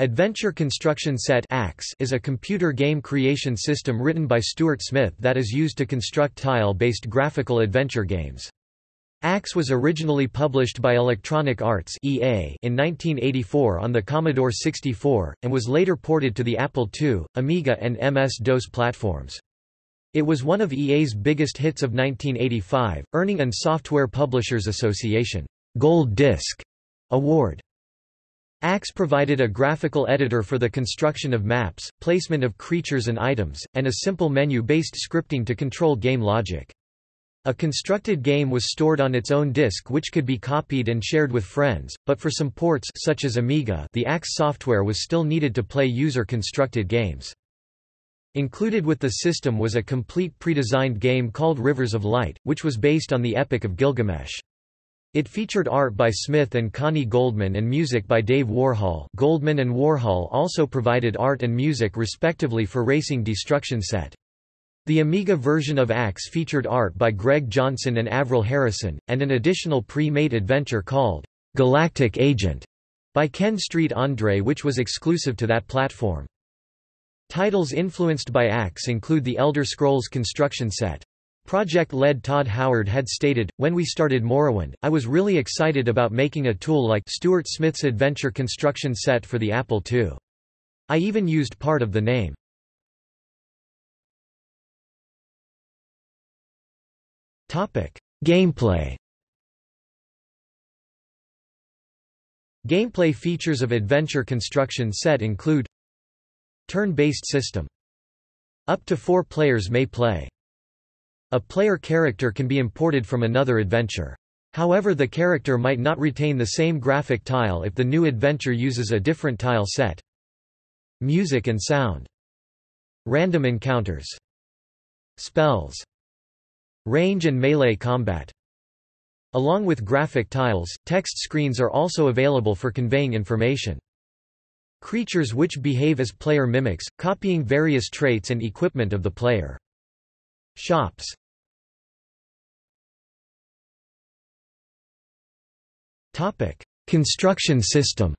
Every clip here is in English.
Adventure Construction Set is a computer game creation system written by Stuart Smith that is used to construct tile-based graphical adventure games. ACS was originally published by Electronic Arts in 1984 on the Commodore 64 and was later ported to the Apple II, Amiga and MS-DOS platforms. It was one of EA's biggest hits of 1985, earning an Software Publishers Association Gold Disc award. ACS provided a graphical editor for the construction of maps, placement of creatures and items, and a simple menu-based scripting to control game logic. A constructed game was stored on its own disk which could be copied and shared with friends, but for some ports such as Amiga the ACS software was still needed to play user-constructed games. Included with the system was a complete pre-designed game called Rivers of Light, which was based on the Epic of Gilgamesh. It featured art by Smith and Connie Goldman and music by Dave Warhol Goldman and Warhol also provided art and music respectively for Racing Destruction Set. The Amiga version of ACS featured art by Greg Johnson and Avril Harrison, and an additional pre-made adventure called Galactic Agent by Ken Street Andre which was exclusive to that platform. Titles influenced by ACS include the Elder Scrolls construction set. Project lead Todd Howard had stated, When we started Morrowind, I was really excited about making a tool like Stuart Smith's Adventure construction set for the Apple II. I even used part of the name. Gameplay Gameplay features of Adventure construction set include Turn-based system. Up to four players may play. A player character can be imported from another adventure. However the character might not retain the same graphic tile if the new adventure uses a different tile set. Music and sound. Random encounters. Spells. Range and melee combat. Along with graphic tiles, text screens are also available for conveying information. Creatures which behave as player mimics, copying various traits and equipment of the player. Shops Construction system.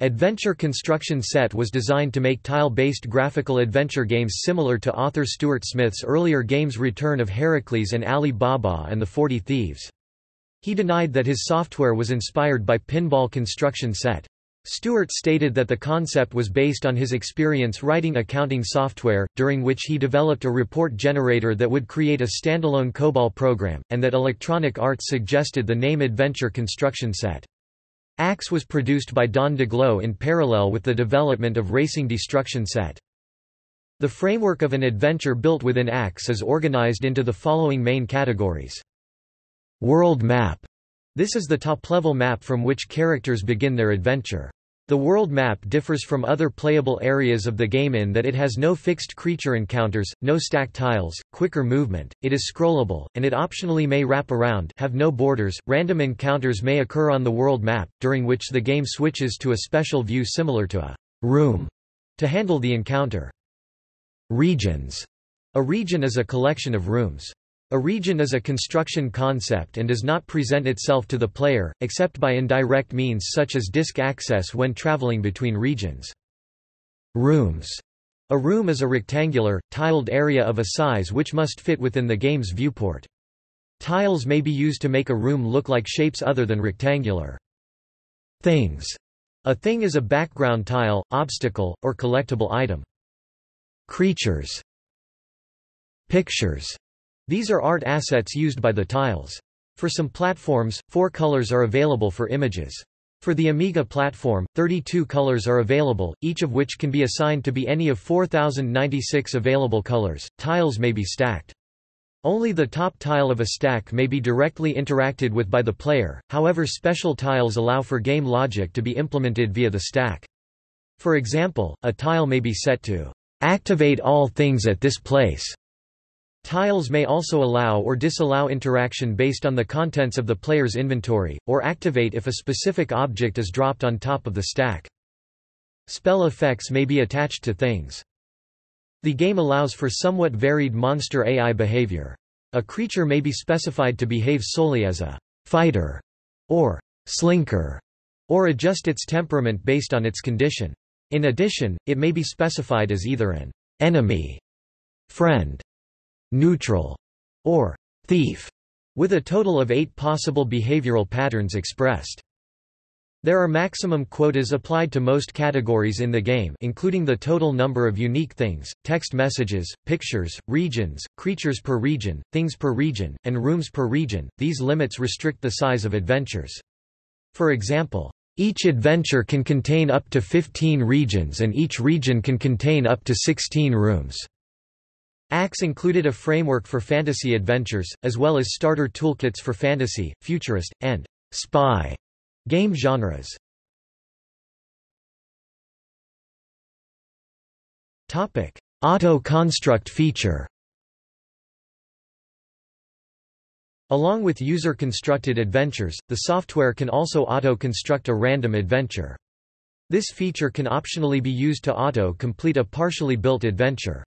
Adventure Construction Set was designed to make tile-based graphical adventure games similar to author Stuart Smith's earlier games Return of Heracles and Ali Baba and the Forty Thieves. He denied that his software was inspired by Pinball Construction Set. Stuart stated that the concept was based on his experience writing accounting software, during which he developed a report generator that would create a standalone COBOL program, and that Electronic Arts suggested the name Adventure Construction Set. ACS was produced by Don Daglow in parallel with the development of Racing Destruction Set. The framework of an adventure built within ACS is organized into the following main categories. World map this is the top-level map from which characters begin their adventure. The world map differs from other playable areas of the game in that it has no fixed creature encounters, no stack tiles, quicker movement, it is scrollable, and it optionally may wrap around have no borders. Random encounters may occur on the world map, during which the game switches to a special view similar to a room to handle the encounter. Regions. A region is a collection of rooms. A region is a construction concept and does not present itself to the player, except by indirect means such as disk access when traveling between regions. Rooms. A room is a rectangular, tiled area of a size which must fit within the game's viewport. Tiles may be used to make a room look like shapes other than rectangular. Things. A thing is a background tile, obstacle, or collectible item. Creatures. Pictures. These are art assets used by the tiles. For some platforms, four colors are available for images. For the Amiga platform, 32 colors are available, each of which can be assigned to be any of 4096 available colors. Tiles may be stacked. Only the top tile of a stack may be directly interacted with by the player, however special tiles allow for game logic to be implemented via the stack. For example, a tile may be set to activate all things at this place Tiles may also allow or disallow interaction based on the contents of the player's inventory, or activate if a specific object is dropped on top of the stack. Spell effects may be attached to things. The game allows for somewhat varied monster AI behavior. A creature may be specified to behave solely as a fighter or slinker, or adjust its temperament based on its condition. In addition, it may be specified as either an enemy, friend, neutral, or thief, with a total of eight possible behavioral patterns expressed. There are maximum quotas applied to most categories in the game including the total number of unique things, text messages, pictures, regions, creatures per region, things per region, and rooms per region. These limits restrict the size of adventures. For example, each adventure can contain up to 15 regions and each region can contain up to 16 rooms. ACS included a framework for fantasy adventures, as well as starter toolkits for fantasy, futurist, and spy Game genres Auto-construct feature Along with user-constructed adventures, the software can also auto-construct a random adventure. This feature can optionally be used to auto-complete a partially built adventure.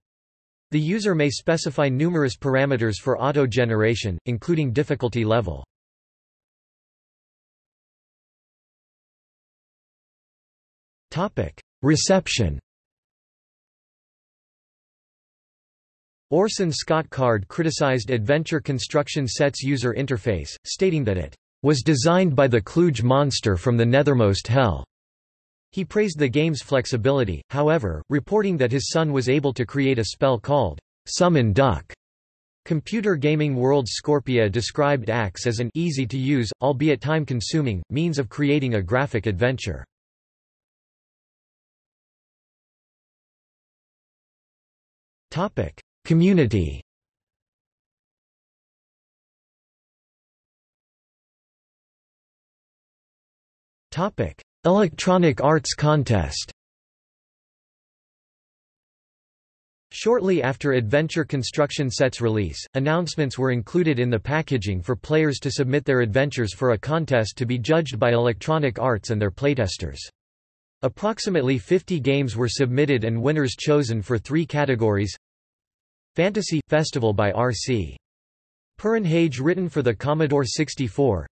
The user may specify numerous parameters for auto-generation, including difficulty level. Reception Orson Scott Card criticized Adventure Construction Set's user interface, stating that it was designed by the Klooge monster from the nethermost hell. He praised the game's flexibility, however, reporting that his son was able to create a spell called Summon Duck. Computer Gaming World Scorpia described ACS as an easy-to-use, albeit time-consuming, means of creating a graphic adventure. Community. Topic: Electronic Arts Contest. Shortly after Adventure Construction Set's release, announcements were included in the packaging for players to submit their adventures for a contest to be judged by Electronic Arts and their playtesters. Approximately 50 games were submitted and winners chosen for three categories Fantasy – Festival by R.C. Purrenhage written for the Commodore 64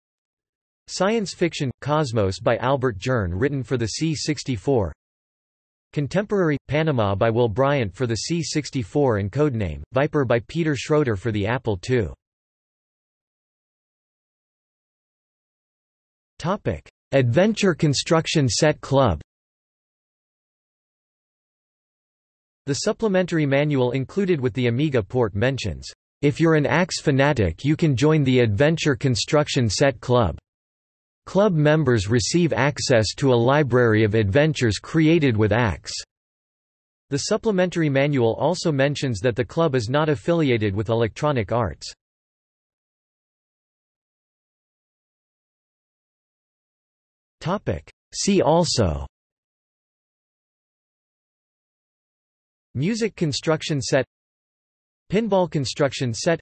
Science Fiction – Cosmos by Albert Jern written for the C-64 Contemporary – Panama by Will Bryant for the C-64 and codename, Viper by Peter Schroeder for the Apple II. Adventure Construction Set Club The supplementary manual included with the Amiga port mentions, "...if you're an ACS fanatic you can join the Adventure Construction Set Club." Club members receive access to a library of adventures created with ACS. The supplementary manual also mentions that the club is not affiliated with Electronic Arts. See also. Music construction set. Pinball construction set.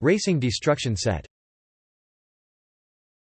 Racing destruction set